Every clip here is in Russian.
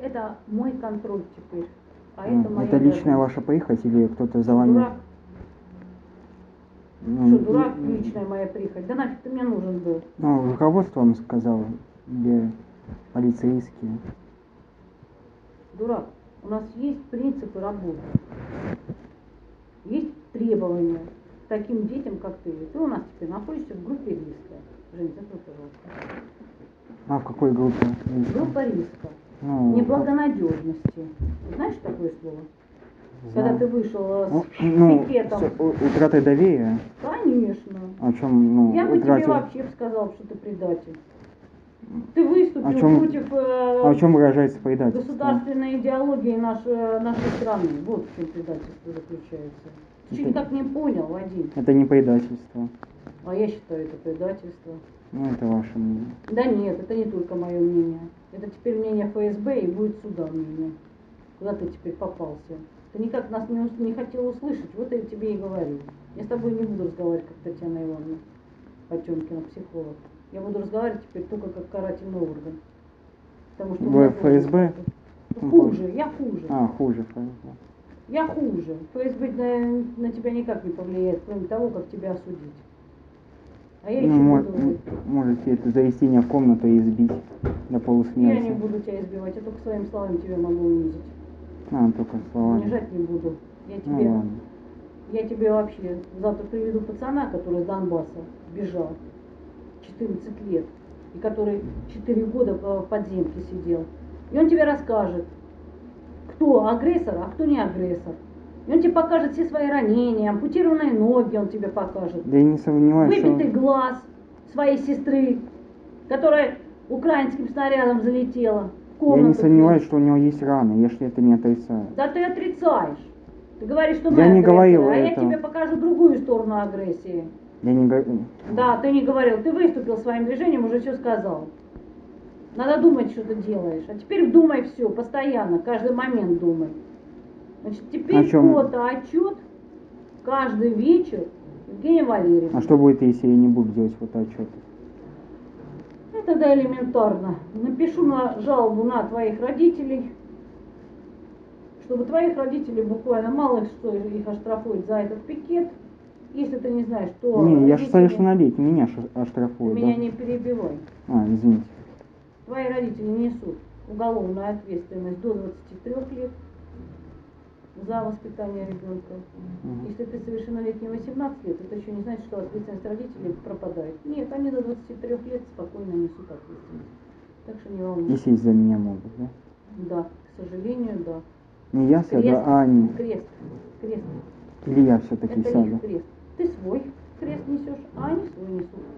Это мой контроль теперь. А Ну, это моя это личная обязанность. ваша прихоть или кто-то за вами? Дурак. Ну, Что, дурак, м, личная моя прихоть? Да нафиг ты мне нужен был? Ну, руководство вам сказало, или полицейские. Дурак. У нас есть принципы работы. Есть требования к таким детям, как ты. Ты у нас теперь находишься в группе риска. Жень, закрой, пожалуйста. А в какой группе? Группа риска. Ну, Неблагонадежности. Знаешь такое слово? Когда знаю. ты вышел э, Ну, с ну, пикетом. с- у- утрата доверия. Конечно. О чем, ну, Я бы тебе утратил. вообще сказал, что ты предатель. Ты выступил О чем- против э, в чем выражается предательство? государственной идеологии нашей, нашей страны. Вот в чем предательство заключается. Ты что, Это- никак не понял, Вадим? Это не предательство. А я считаю это предательство. Ну, это ваше мнение. Да нет, это не только мое мнение. Это теперь мнение ФСБ и будет суда мнение. Куда ты теперь попался? Ты никак нас не, не хотел услышать, вот я тебе и говорю. Я с тобой не буду разговаривать, как Татьяна Ивановна Потемкина, психолог. Я буду разговаривать теперь только как карательный орган. Потому что Вы ФСБ? Хуже, я хуже. А, хуже ФСБ. Я хуже. ФСБ на, на тебя никак не повлияет, кроме того, как тебя осудить. А я Ну, еще мо- буду... м- можете это завести меня в комнату и избить до полусмерти. Я не буду тебя избивать, я только своими словами тебя могу унизить. А, только словами. Унижать не буду. Я Ну тебе, ладно. я тебе вообще завтра приведу пацана, который из Донбасса бежал 14 лет, и который 4 года в подземке сидел. И он тебе расскажет, кто агрессор, а кто не агрессор. И он тебе покажет все свои ранения, ампутированные ноги он тебе покажет. Да я не сомневаюсь, что... Выбитый глаз своей сестры, которая украинским снарядом залетела в Я не сомневаюсь, что у него есть раны, я ж это не отрицаю. Да ты отрицаешь. Ты говоришь, что Я мы не агрессоры, говорил а я этого. тебе покажу другую сторону агрессии. Я не говорю... Да, ты не говорил, ты выступил своим движением, уже все сказал. Надо думать, что ты делаешь. А теперь думай все, постоянно, каждый момент думай. Значит, теперь чем? фото, отчет каждый вечер Евгения Валерьевна. А что будет, если я не буду делать фотоотчеты? Ну, тогда элементарно. Напишу на жалобу на твоих родителей, чтобы твоих родителей буквально мало что их оштрафует за этот пикет. Если ты не знаешь, что... Не, я же совершеннолетний, меня оштрафуют, меня да? не перебивай. А, извините. Твои родители несут уголовную ответственность до 23 лет за воспитание ребенка. Мгм. Если ты совершеннолетний 18 лет, это еще не значит, что ответственность родителей пропадает. Нет, они до 23 лет спокойно несут ответственность. Так что не И волнуйся. сесть за меня могут, да? Да, к сожалению, да. Не я сяду, Крест, а они. крест, крест. Или я все-таки Это сяду. их крест. Ты свой крест несешь, а они свой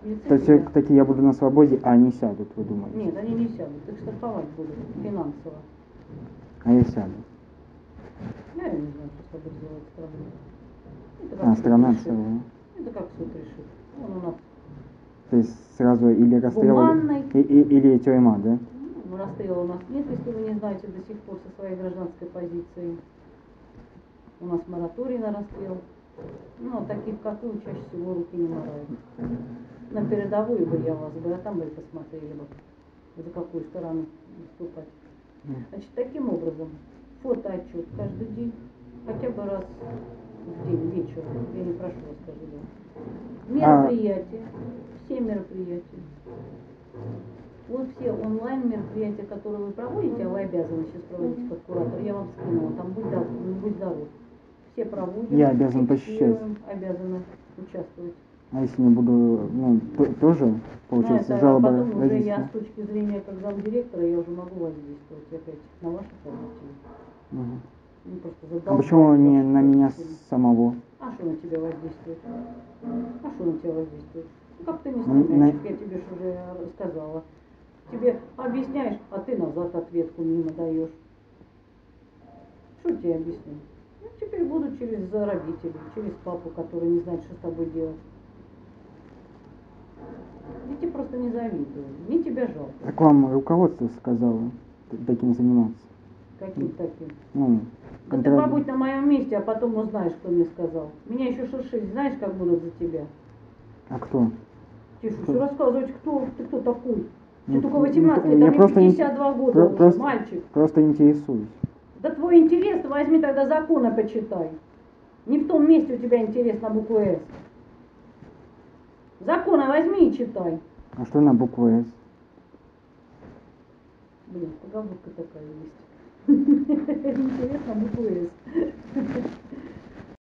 несут. То есть все-таки я буду на свободе, а они сядут, вы думаете? Нет, они не сядут, их штрафовать будут финансово. А я сяду. Я не знаю, что с тобой делать страна. Это как А, страна решит. целая. Это как суд решит. Он у нас То есть сразу или расстрел, и- и- или тюрьма, да? ну, расстрела у нас нет, если вы не знаете до сих пор со своей гражданской позиции. У нас мораторий на расстрел. Ну, а таких, как вы, чаще всего руки не морают. На передовую бы я вас бы, а там бы и посмотрели бы, за какую сторону выступать. Значит, таким образом, фотоотчет каждый день, хотя бы раз в день, вечером, я не прошу вас каждый день. А- Мероприятия, все мероприятия. Вот все онлайн мероприятия, которые вы проводите, а вы обязаны сейчас проводить как куратор, я вам скинула, там будь, здоров, будь здоров. Все проводим. Я обязан посещать. Обязаны участвовать. А если не буду, ну, то- тоже, Ну, получается, это жалоба потом уже я с точки зрения как замдиректора, я уже могу воздействовать опять на ваших родителей. Ну, просто А почему не на меня самого? А что на тебя воздействует? А что на тебя воздействует? Ну как ты не Ну, мальчик, я тебе ж уже рассказала. Тебе объясняешь, а ты назад ответку мимо даешь. Что тебе объясню? Ну, теперь буду через родителей, через папу, который не знает, что с тобой делать. Дети просто не завидуют. Мне тебя жалко. Так вам руководство сказало таким заниматься? Каким таким? Ну, Да ты контроль- побудь на моем месте, а потом узнаешь, кто мне сказал. Меня еще шершить, знаешь, как будут за тебя? А кто? Тише, все рассказывать, кто, ты кто такой? Тебе Ну, только ну, 18 я лет, а мне просто не- 52 года про- уже, просто- мальчик. Просто интересуюсь. Да твой интерес, ты возьми тогда законы почитай. Не в том месте у тебя интерес на букву «С». Законы возьми и читай. А что на букву С? Блин, поговорка такая есть. Интерес на букву «С».